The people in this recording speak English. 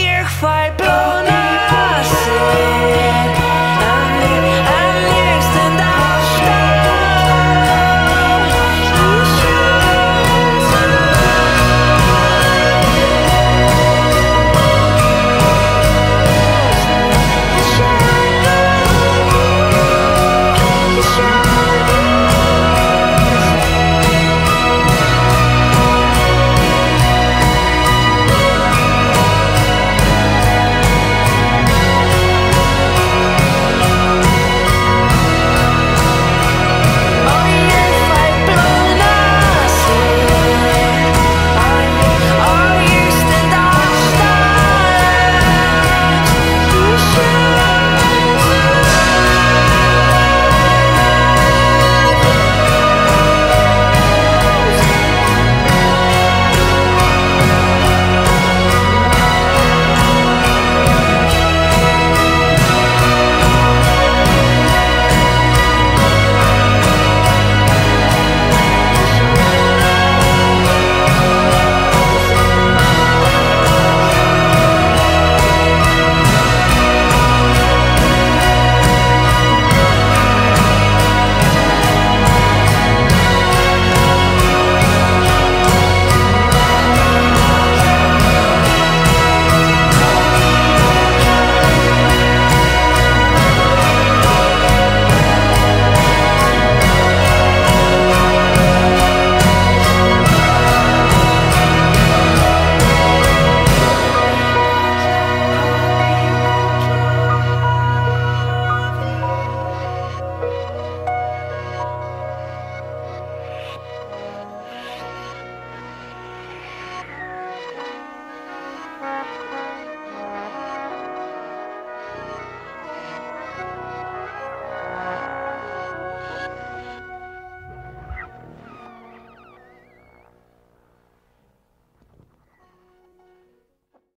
og ég fæ